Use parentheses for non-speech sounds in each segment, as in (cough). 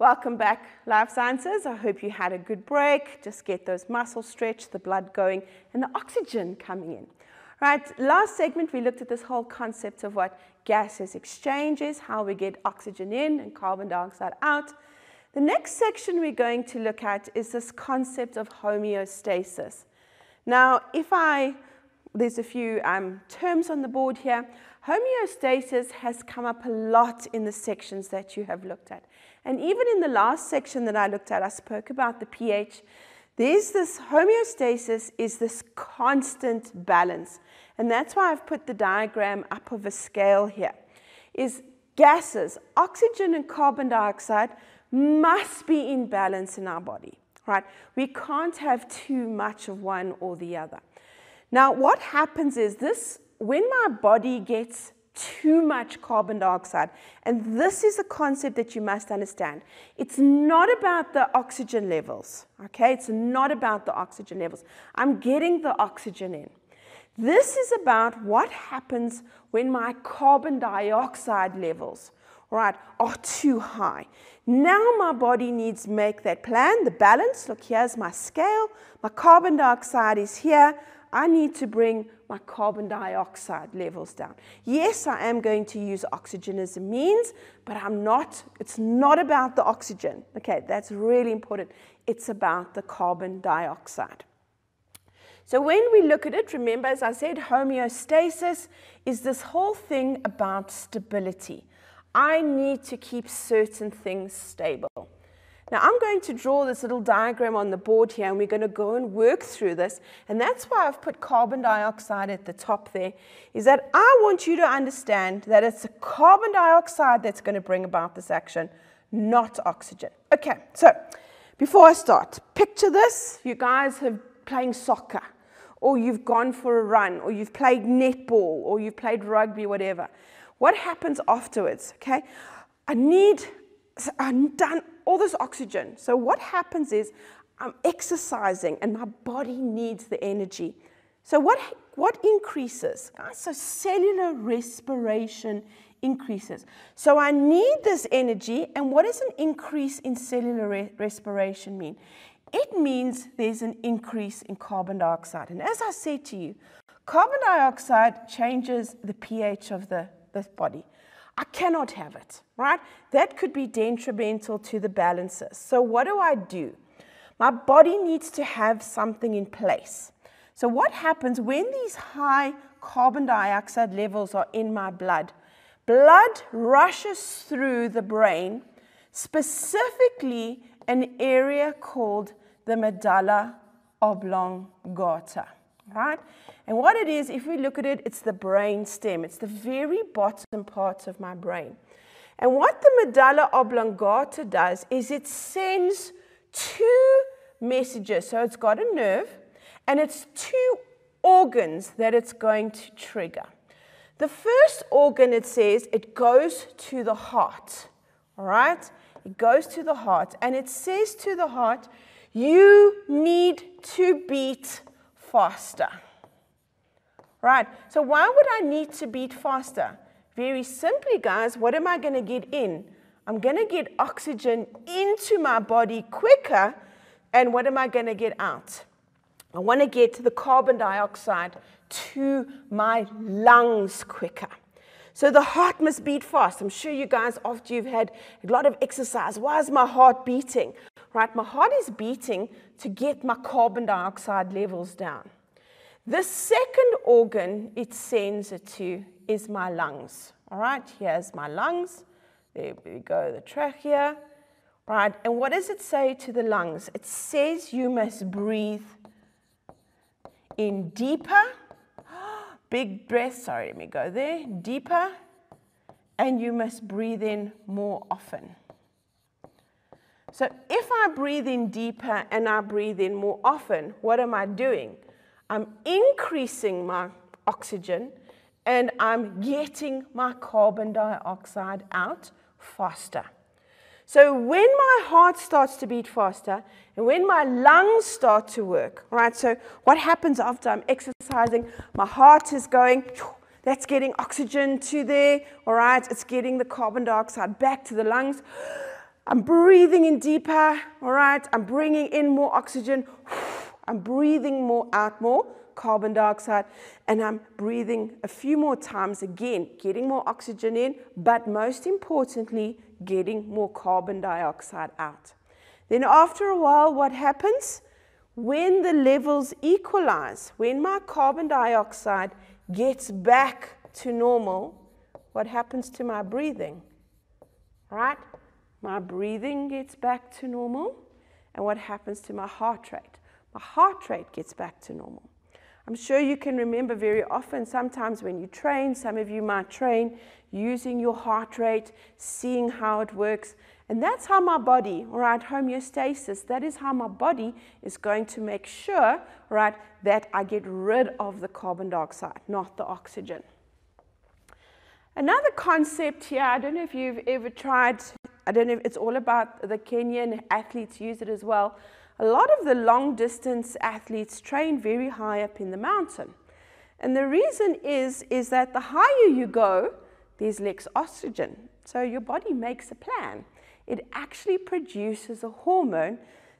Welcome back, Life Sciences. I hope you had a good break. Just get those muscles stretched, the blood going, and the oxygen coming in. Right, last segment we looked at this whole concept of what gaseous exchange is, how we get oxygen in and carbon dioxide out. The next section we're going to look at is this concept of homeostasis. Now, if I, there's a few um, terms on the board here. Homeostasis has come up a lot in the sections that you have looked at. And even in the last section that I looked at, I spoke about the pH. There's this homeostasis is this constant balance. And that's why I've put the diagram up of a scale here. Is gases, oxygen and carbon dioxide must be in balance in our body, right? We can't have too much of one or the other. Now, what happens is this, when my body gets too much carbon dioxide. And this is a concept that you must understand. It's not about the oxygen levels, okay? It's not about the oxygen levels. I'm getting the oxygen in. This is about what happens when my carbon dioxide levels, right, are too high. Now my body needs to make that plan, the balance. Look, here's my scale. My carbon dioxide is here. I need to bring my carbon dioxide levels down. Yes, I am going to use oxygen as a means, but I'm not, it's not about the oxygen. Okay, that's really important. It's about the carbon dioxide. So when we look at it, remember, as I said, homeostasis is this whole thing about stability. I need to keep certain things stable. Now I'm going to draw this little diagram on the board here and we're going to go and work through this. And that's why I've put carbon dioxide at the top there, is that I want you to understand that it's the carbon dioxide that's going to bring about this action, not oxygen. Okay, so before I start, picture this. You guys have playing soccer or you've gone for a run or you've played netball or you've played rugby, whatever. What happens afterwards, okay? I need, I'm done all this oxygen. So what happens is I'm exercising and my body needs the energy. So what, what increases? Ah, so cellular respiration increases. So I need this energy, and what does an increase in cellular re respiration mean? It means there's an increase in carbon dioxide. And as I said to you, carbon dioxide changes the pH of the, the body. I cannot have it, right? That could be detrimental to the balances. So what do I do? My body needs to have something in place. So what happens when these high carbon dioxide levels are in my blood? Blood rushes through the brain, specifically an area called the medulla oblongata, right? And what it is, if we look at it, it's the brain stem. It's the very bottom part of my brain. And what the medulla oblongata does is it sends two messages. So it's got a nerve, and it's two organs that it's going to trigger. The first organ, it says, it goes to the heart. All right? It goes to the heart, and it says to the heart, you need to beat faster. Right, so why would I need to beat faster? Very simply, guys, what am I going to get in? I'm going to get oxygen into my body quicker, and what am I going to get out? I want to get the carbon dioxide to my lungs quicker. So the heart must beat fast. I'm sure you guys, after you've had a lot of exercise, why is my heart beating? Right, my heart is beating to get my carbon dioxide levels down. The second organ it sends it to is my lungs. All right, here's my lungs. There we go, the trachea. Right, and what does it say to the lungs? It says you must breathe in deeper, (gasps) big breath, sorry, let me go there, deeper, and you must breathe in more often. So if I breathe in deeper and I breathe in more often, what am I doing? I'm increasing my oxygen and I'm getting my carbon dioxide out faster. So when my heart starts to beat faster and when my lungs start to work, right? So what happens after I'm exercising? My heart is going, that's getting oxygen to there, all right? It's getting the carbon dioxide back to the lungs. I'm breathing in deeper, all right? I'm bringing in more oxygen. I'm breathing more out more carbon dioxide, and I'm breathing a few more times again, getting more oxygen in, but most importantly, getting more carbon dioxide out. Then after a while, what happens? When the levels equalize, when my carbon dioxide gets back to normal, what happens to my breathing? Right? My breathing gets back to normal. And what happens to my heart rate? My heart rate gets back to normal. I'm sure you can remember very often, sometimes when you train, some of you might train using your heart rate, seeing how it works. And that's how my body, all right, homeostasis, that is how my body is going to make sure, right, that I get rid of the carbon dioxide, not the oxygen. Another concept here, I don't know if you've ever tried, I don't know if it's all about the Kenyan athletes use it as well. A lot of the long distance athletes train very high up in the mountain. And the reason is, is that the higher you go, there's less oxygen. So your body makes a plan it actually produces a hormone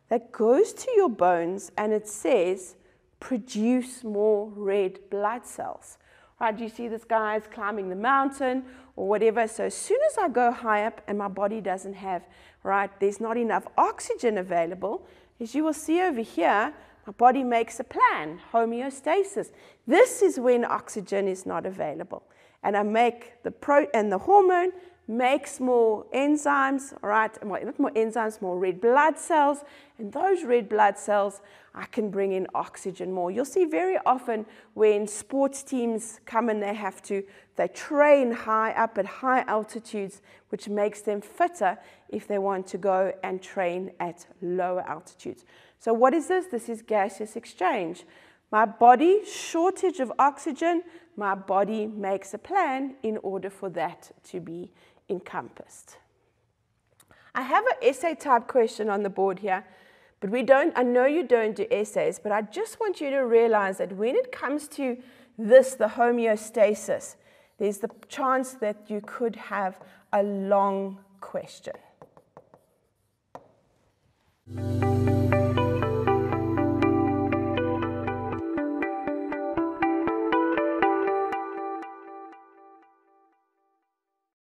that goes to your bones and it says, produce more red blood cells. Right, you see this guy's climbing the mountain or whatever. So as soon as I go high up and my body doesn't have, right, there's not enough oxygen available, as you will see over here, my body makes a plan, homeostasis. This is when oxygen is not available. And I make the pro and the hormone makes more enzymes, all right, not more enzymes, more red blood cells, and those red blood cells, I can bring in oxygen more. You'll see very often when sports teams come and they have to, they train high up at high altitudes, which makes them fitter if they want to go and train at lower altitudes. So what is this? This is gaseous exchange. My body, shortage of oxygen, my body makes a plan in order for that to be encompassed. I have an essay type question on the board here, but we don't, I know you don't do essays, but I just want you to realize that when it comes to this, the homeostasis, there's the chance that you could have a long question.